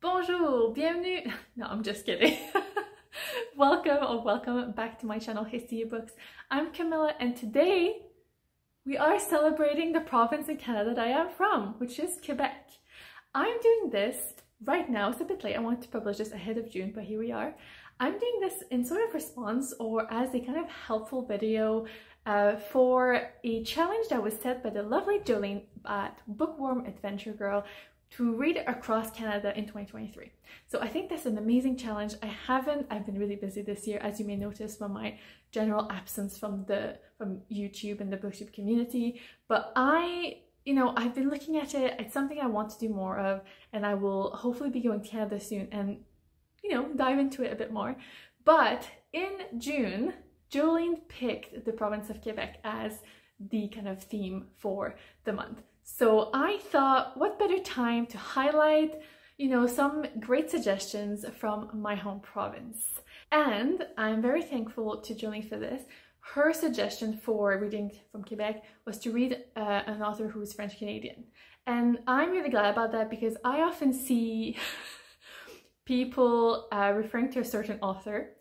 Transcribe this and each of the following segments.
Bonjour, bienvenue. No, I'm just kidding. welcome or welcome back to my channel Haste Ye Books. I'm Camila and today we are celebrating the province in Canada that I am from, which is Quebec. I'm doing this right now, it's a bit late, I wanted to publish this ahead of June, but here we are. I'm doing this in sort of response or as a kind of helpful video uh, for a challenge that was set by the lovely Jolene at Bookworm Adventure Girl to read across Canada in 2023. So I think that's an amazing challenge. I haven't, I've been really busy this year, as you may notice from my general absence from the from YouTube and the booktube community, but I you know, I've been looking at it, it's something I want to do more of, and I will hopefully be going to Canada soon and, you know, dive into it a bit more. But in June, Jolene picked the province of Quebec as the kind of theme for the month. So I thought, what better time to highlight, you know, some great suggestions from my home province. And I'm very thankful to Julie for this. Her suggestion for reading from Quebec was to read uh, an author who is French Canadian. And I'm really glad about that because I often see people uh, referring to a certain author,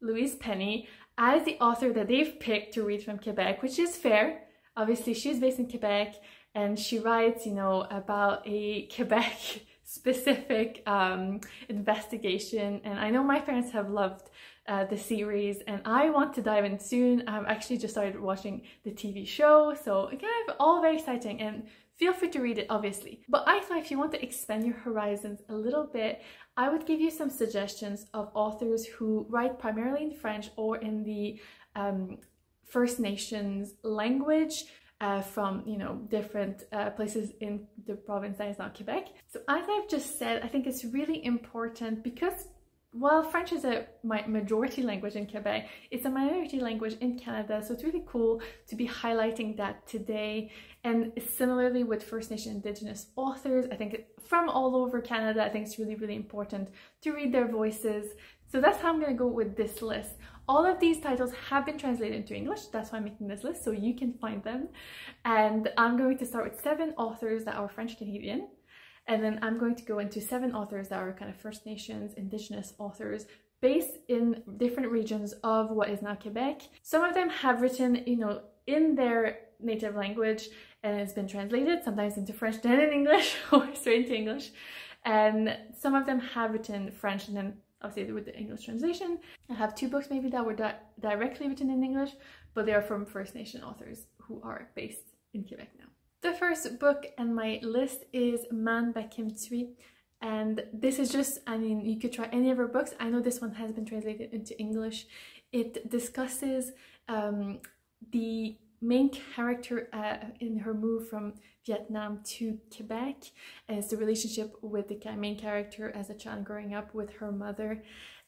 Louise Penny, as the author that they've picked to read from Quebec, which is fair. Obviously, she's based in Quebec and she writes, you know, about a Quebec specific um, investigation. And I know my parents have loved uh, the series and I want to dive in soon. I've actually just started watching the TV show, so again, all very exciting and feel free to read it obviously. But I thought if you want to expand your horizons a little bit, I would give you some suggestions of authors who write primarily in French or in the um, First Nations language uh, from you know different uh, places in the province that is not Quebec. So as I've just said, I think it's really important because while French is a majority language in Quebec, it's a minority language in Canada, so it's really cool to be highlighting that today. And similarly with First Nation Indigenous authors, I think from all over Canada, I think it's really, really important to read their voices. So that's how I'm going to go with this list. All of these titles have been translated into English, that's why I'm making this list, so you can find them. And I'm going to start with seven authors that are French Canadian. And then I'm going to go into seven authors that are kind of First Nations, Indigenous authors based in different regions of what is now Quebec. Some of them have written, you know, in their native language and it's been translated sometimes into French then in English or straight into English. And some of them have written French and then obviously with the English translation. I have two books maybe that were di directly written in English, but they are from First Nation authors who are based in Quebec now. The first book on my list is Man by Kim Thuy. And this is just, I mean, you could try any of her books. I know this one has been translated into English. It discusses um, the main character uh, in her move from Vietnam to Quebec is the relationship with the main character as a child growing up with her mother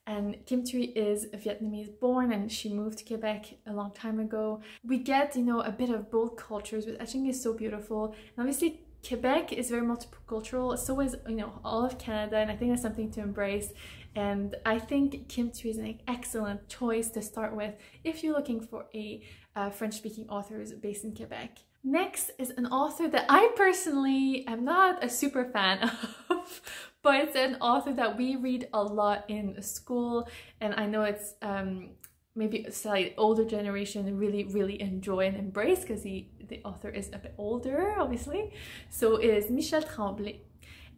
and Kim Thuy is Vietnamese born and she moved to Quebec a long time ago. We get, you know, a bit of both cultures, which I think is so beautiful. And obviously Quebec is very multicultural, so is, you know, all of Canada, and I think that's something to embrace. And I think Kim Thuy is an excellent choice to start with if you're looking for a uh, French-speaking authors based in Quebec. Next is an author that I personally am not a super fan of, but it's an author that we read a lot in school and I know it's um, maybe a slightly older generation really really enjoy and embrace because the author is a bit older obviously so it is Michel Tremblay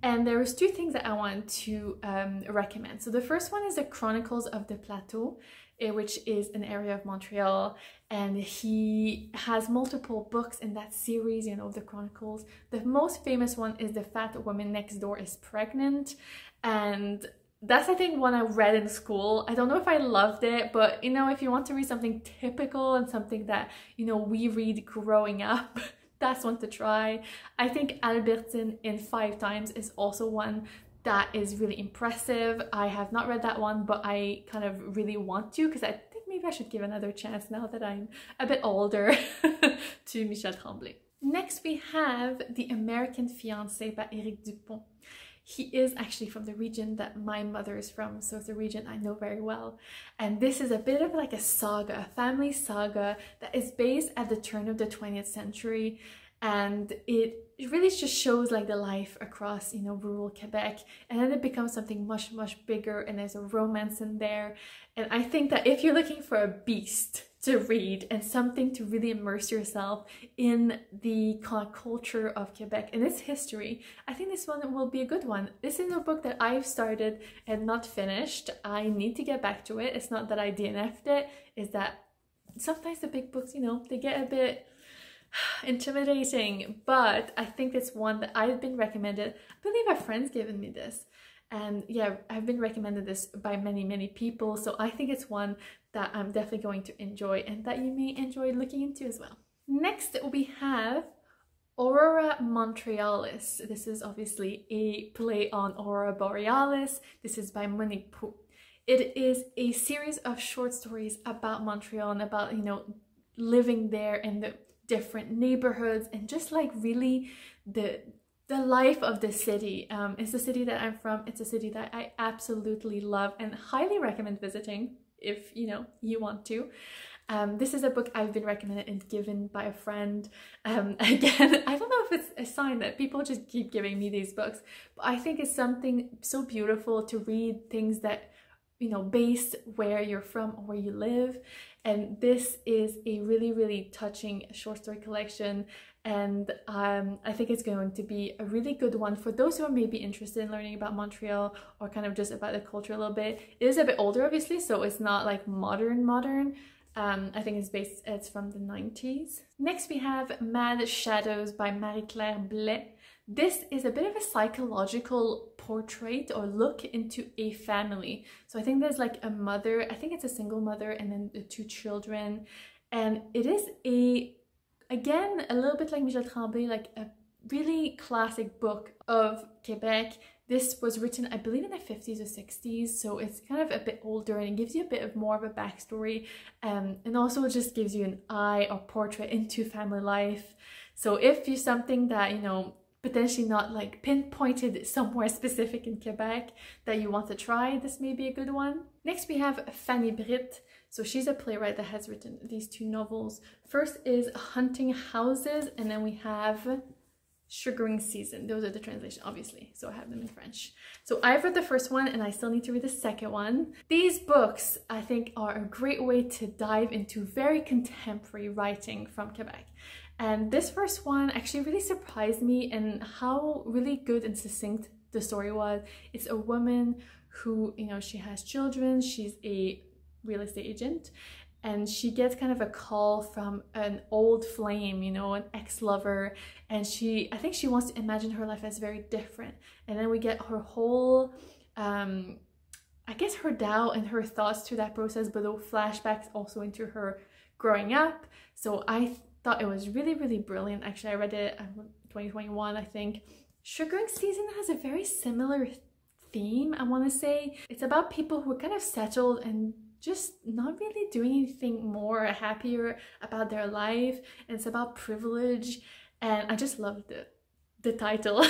and there was two things that I want to um, recommend. So the first one is the Chronicles of the Plateau, Eh, which is an area of Montreal. And he has multiple books in that series, you know, the Chronicles. The most famous one is The Fat Woman Next Door is Pregnant. And that's I think one I read in school. I don't know if I loved it, but you know, if you want to read something typical and something that, you know, we read growing up, that's one to try. I think Albertine in Five Times is also one that is really impressive. I have not read that one, but I kind of really want to because I think maybe I should give another chance now that I'm a bit older to Michel Tremblay. Next we have The American Fiancée by Eric Dupont. He is actually from the region that my mother is from, so it's a region I know very well. And this is a bit of like a saga, a family saga that is based at the turn of the 20th century. And it really just shows like the life across you know rural Quebec and then it becomes something much much bigger and there's a romance in there and I think that if you're looking for a beast to read and something to really immerse yourself in the culture of Quebec and its history, I think this one will be a good one. This is a book that I've started and not finished. I need to get back to it. It's not that I DNF'd it, is that sometimes the big books, you know, they get a bit intimidating, but I think it's one that I've been recommended. I believe a friend's given me this. And yeah i've been recommended this by many many people. So i think it's one that i'm definitely going to enjoy and that you may enjoy looking into as well. Next we have aurora montrealis this is obviously a play on aurora borealis. This is by monique Proulx. it is a series of short stories about montreal and about you know living there in the different neighborhoods and just like really the the life of the city. Um, it's the city that I'm from. It's a city that I absolutely love and highly recommend visiting if you know you want to. Um, this is a book I've been recommended and given by a friend. Um, again, I don't know if it's a sign that people just keep giving me these books, but I think it's something so beautiful to read things that, you know, based where you're from or where you live. And this is a really, really touching short story collection and um, I think it's going to be a really good one for those who are maybe interested in learning about Montreal or kind of just about the culture a little bit. It is a bit older, obviously, so it's not like modern modern. Um, I think it's based, it's from the 90s. Next we have Mad Shadows by Marie-Claire Blais. This is a bit of a psychological portrait or look into a family. So I think there's like a mother, I think it's a single mother and then the two children. And it is a Again, a little bit like Michel Tremblay, like a really classic book of Quebec. This was written, I believe, in the 50s or 60s, so it's kind of a bit older and it gives you a bit of more of a backstory um, and also just gives you an eye or portrait into family life. So if you're something that, you know, potentially not like pinpointed somewhere specific in Quebec that you want to try, this may be a good one. Next we have Fanny Britt. So she's a playwright that has written these two novels. First is Hunting Houses, and then we have Sugaring Season. Those are the translation, obviously. So I have them in French. So I've read the first one and I still need to read the second one. These books, I think, are a great way to dive into very contemporary writing from Quebec. And this first one actually really surprised me in how really good and succinct the story was. It's a woman who, you know, she has children, she's a real estate agent and she gets kind of a call from an old flame, you know, an ex-lover, and she, I think she wants to imagine her life as very different. And then we get her whole, um, I guess her doubt and her thoughts through that process, but flashbacks also into her growing up. So I thought it was really, really brilliant. Actually, I read it in 2021, I think. Sugaring Season has a very similar theme, I want to say. It's about people who are kind of settled and just not really doing anything more happier about their life and it's about privilege and i just loved the the title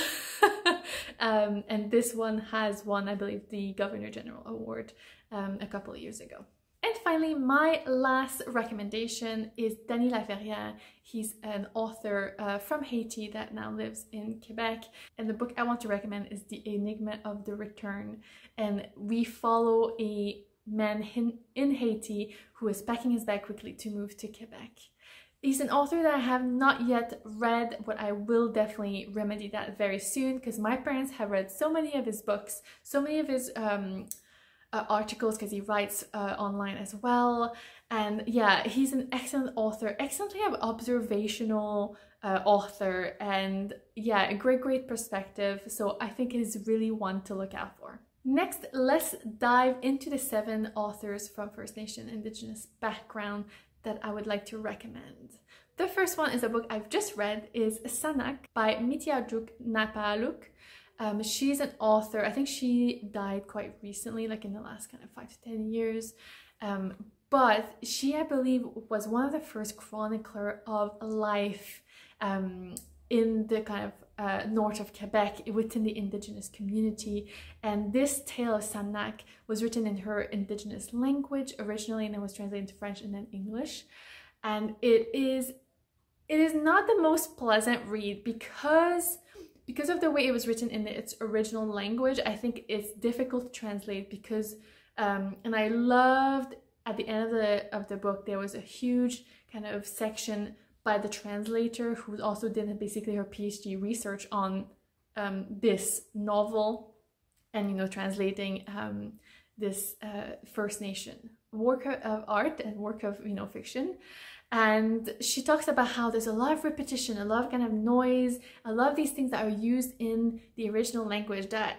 um, and this one has won i believe the governor general award um, a couple of years ago and finally, my last recommendation is Dany Laferrière. He's an author uh, from Haiti that now lives in Quebec. And the book I want to recommend is The Enigma of the Return. And we follow a man in Haiti who is packing his bag quickly to move to Quebec. He's an author that I have not yet read, but I will definitely remedy that very soon because my parents have read so many of his books, so many of his um, uh, articles because he writes uh, online as well. And yeah, he's an excellent author, excellently observational uh, author, and yeah, a great, great perspective. So I think he's really one to look out for. Next, let's dive into the seven authors from First Nation Indigenous background that I would like to recommend. The first one is a book I've just read is Sanaaq by Mitiarjuk Nappaaluk. Um, she's an author. I think she died quite recently, like in the last kind of five to 10 years. Um, but she, I believe, was one of the first chronicler of life um, in the kind of uh, north of Quebec within the indigenous community. And this tale of Sanaaq was written in her indigenous language originally and then was translated into French and then English. And it is It is not the most pleasant read because because of the way it was written in its original language. I think it's difficult to translate because um, and I loved at the end of the of the book there was a huge kind of section by the translator who also did basically her PhD research on um, this novel and you know translating um, this uh, First Nation work of art and work of you know fiction. And she talks about how there's a lot of repetition a lot of kind of noise a lot of these things that are used in the original language that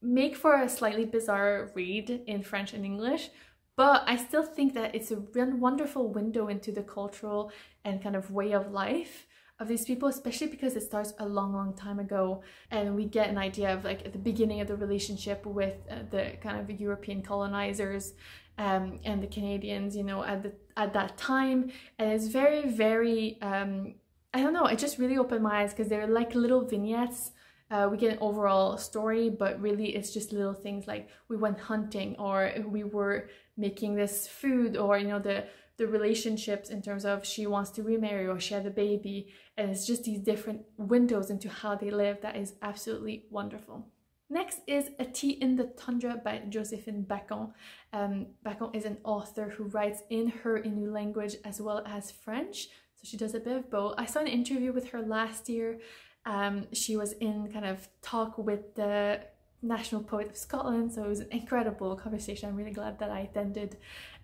make for a slightly bizarre read in French and English but I still think that it's a real wonderful window into the cultural and kind of way of life of these people, especially because it starts a long, long time ago, and we get an idea of like at the beginning of the relationship with uh, the kind of European colonizers um, and the Canadians, you know, at the at that time, and it's very, very, um, I don't know, it just really opened my eyes because they're like little vignettes. Uh, we get an overall story, but really it's just little things like we went hunting or we were making this food or you know the the relationships in terms of she wants to remarry or she had a baby and it's just these different windows into how they live that is absolutely wonderful. Next is A Tea in the Tundra by Joséphine Bacon. Um, Bacon is an author who writes in her Innu language as well as French, so she does a bit of both. I saw an interview with her last year. Um, she was in kind of talk with the National Poet of Scotland, so it was an incredible conversation. I'm really glad that I attended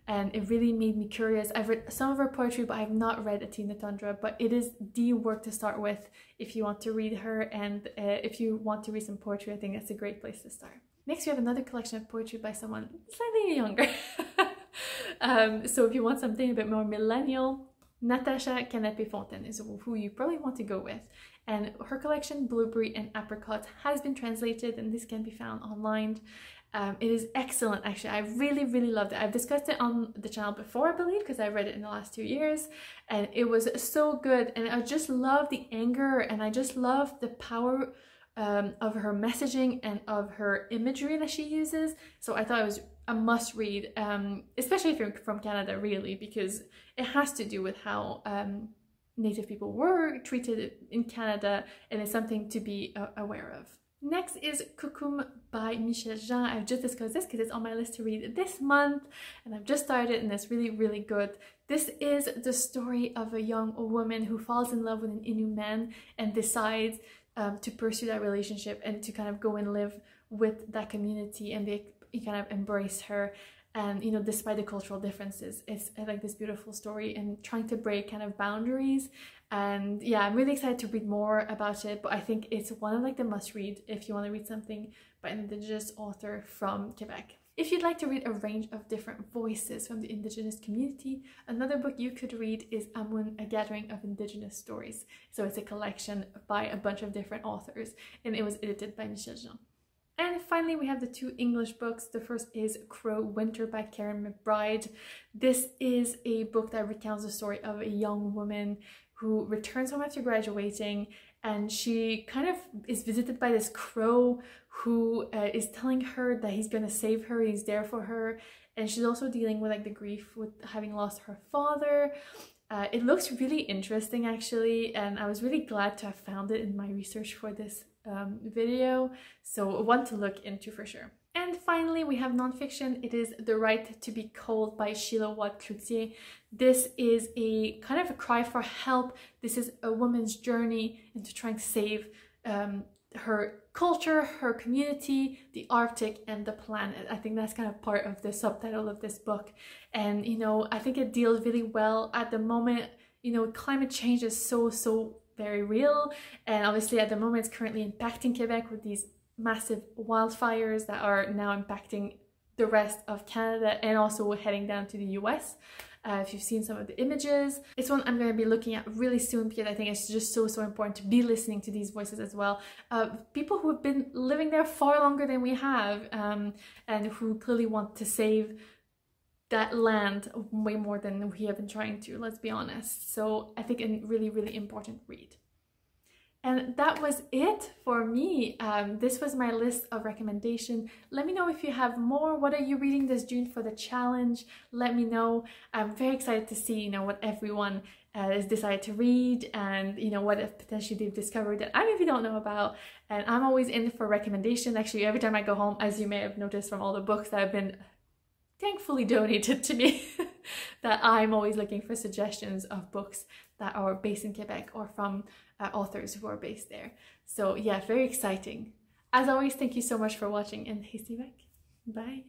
and it really made me curious. I've read some of her poetry, but I've not read Atina Tundra, but it is the work to start with if you want to read her and uh, if you want to read some poetry, I think that's a great place to start. Next, we have another collection of poetry by someone slightly younger. um, so if you want something a bit more millennial, Natasha Kanapé-Fontaine is who you probably want to go with. And her collection, Blueberry and Apricot, has been translated and this can be found online. Um, it is excellent, actually. I really, really loved it. I've discussed it on the channel before, I believe, because I read it in the last two years, and it was so good. And I just love the anger, and I just love the power um, of her messaging and of her imagery that she uses. So I thought it was a must read, um, especially if you're from Canada, really, because it has to do with how um, Native people were treated in Canada, and it's something to be uh, aware of. Next is Kukum by Michel Jean. I've just discussed this because it's on my list to read this month and I've just started and it's really, really good. This is the story of a young woman who falls in love with an Innu man and decides um, to pursue that relationship and to kind of go and live with that community and they kind of embrace her and you know despite the cultural differences it's like this beautiful story and trying to break kind of boundaries and yeah i'm really excited to read more about it but i think it's one of like the must read if you want to read something by an indigenous author from quebec if you'd like to read a range of different voices from the Indigenous community, another book you could read is Amun, A Gathering of Indigenous Stories. So it's a collection by a bunch of different authors and it was edited by Michel Jean. And finally, we have the two English books. The first is Crow Winter by Karen McBride. This is a book that recounts the story of a young woman who returns home after graduating and she kind of is visited by this crow who uh, is telling her that he's gonna save her, he's there for her. And she's also dealing with like the grief with having lost her father. Uh, it looks really interesting actually and I was really glad to have found it in my research for this um, video, so one to look into for sure. And finally, we have nonfiction. It is The Right to Be Cold by Sheila Watt Cloutier. This is a kind of a cry for help. This is a woman's journey into trying to save um, her culture, her community, the Arctic, and the planet. I think that's kind of part of the subtitle of this book. And, you know, I think it deals really well at the moment. You know, climate change is so, so very real. And obviously at the moment it's currently impacting Quebec with these massive wildfires that are now impacting the rest of Canada and also heading down to the US. Uh, if you've seen some of the images. It's one I'm going to be looking at really soon because I think it's just so, so important to be listening to these voices as well. Uh, people who have been living there far longer than we have um, and who clearly want to save that land way more than we have been trying to, let's be honest. So I think a really, really important read. And that was it for me. Um, this was my list of recommendation. Let me know if you have more. What are you reading this June for the challenge? Let me know. I'm very excited to see, you know, what everyone uh, has decided to read and you know what if potentially they've discovered that I maybe don't know about and I'm always in for recommendation actually every time I go home as you may have noticed from all the books that I've been thankfully donated to me that I'm always looking for suggestions of books that are based in Quebec or from uh, authors who are based there. So yeah very exciting. As always thank you so much for watching and hasty back. Bye